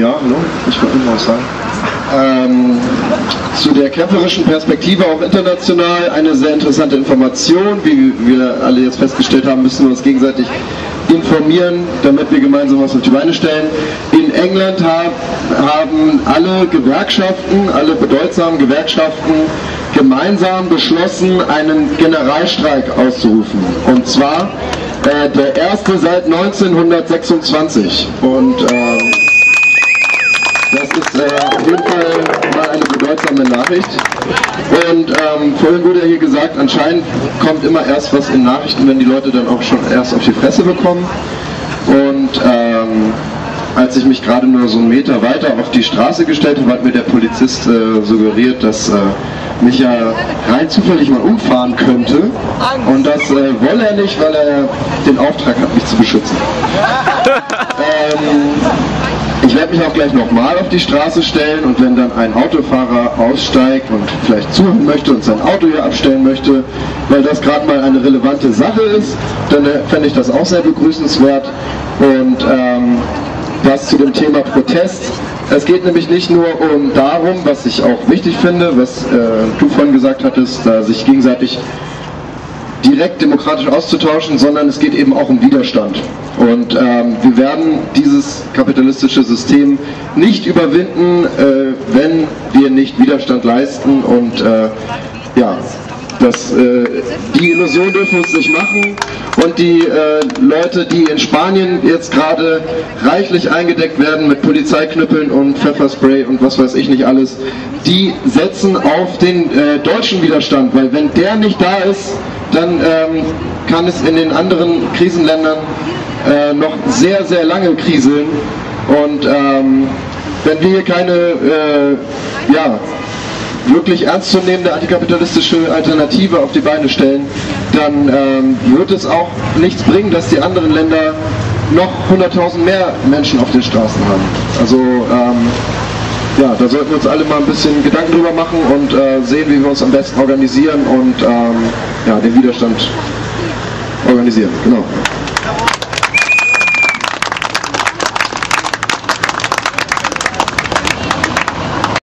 Ja, hallo, ich wollte noch was sagen. Ähm, zu der kämpferischen Perspektive auch international eine sehr interessante Information. Wie wir alle jetzt festgestellt haben, müssen wir uns gegenseitig informieren, damit wir gemeinsam was auf die Beine stellen. In England haben alle Gewerkschaften, alle bedeutsamen Gewerkschaften gemeinsam beschlossen, einen Generalstreik auszurufen. Und zwar äh, der erste seit 1926. Und äh, das ist äh, auf jeden Fall mal eine bedeutsame Nachricht. Und ähm, vorhin wurde ja hier gesagt, anscheinend kommt immer erst was in Nachrichten, wenn die Leute dann auch schon erst auf die Fresse bekommen. Und ähm, als ich mich gerade nur so einen Meter weiter auf die Straße gestellt habe, hat mir der Polizist äh, suggeriert, dass äh, mich ja rein zufällig mal umfahren könnte. Und das äh, wolle er nicht, weil er den Auftrag hat, mich zu beschützen. ähm, werde mich auch gleich nochmal auf die Straße stellen und wenn dann ein Autofahrer aussteigt und vielleicht zuhören möchte und sein Auto hier abstellen möchte, weil das gerade mal eine relevante Sache ist, dann äh, fände ich das auch sehr begrüßenswert. Und ähm, das zu dem Thema Protest. Es geht nämlich nicht nur um darum, was ich auch wichtig finde, was äh, du vorhin gesagt hattest, da sich gegenseitig direkt demokratisch auszutauschen, sondern es geht eben auch um Widerstand. Und ähm, wir werden dieses kapitalistische System nicht überwinden, äh, wenn wir nicht Widerstand leisten und äh, ja, das, äh, die Illusion dürfen wir uns nicht machen und die äh, Leute, die in Spanien jetzt gerade reichlich eingedeckt werden mit Polizeiknüppeln und Pfefferspray und was weiß ich nicht alles, die setzen auf den äh, deutschen Widerstand, weil wenn der nicht da ist, dann ähm, kann es in den anderen Krisenländern äh, noch sehr, sehr lange kriseln. Und ähm, wenn wir hier keine äh, ja, wirklich ernstzunehmende antikapitalistische Alternative auf die Beine stellen, dann ähm, wird es auch nichts bringen, dass die anderen Länder noch 100.000 mehr Menschen auf den Straßen haben. Also ähm, ja, da sollten wir uns alle mal ein bisschen Gedanken drüber machen und äh, sehen, wie wir uns am besten organisieren und ähm, ja, den Widerstand organisieren. Genau.